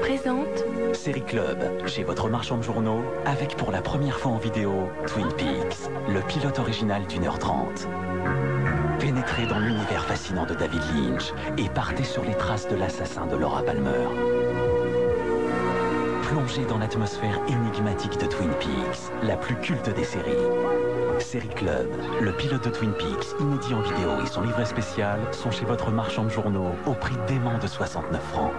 Présente Série Club, chez votre marchand de journaux, avec pour la première fois en vidéo Twin Peaks, le pilote original d'une heure trente. Pénétrez dans l'univers fascinant de David Lynch et partez sur les traces de l'assassin de Laura Palmer. Plongez dans l'atmosphère énigmatique de Twin Peaks, la plus culte des séries. Série Club, le pilote de Twin Peaks, inédit en vidéo et son livret spécial sont chez votre marchand de journaux au prix dément de 69 francs.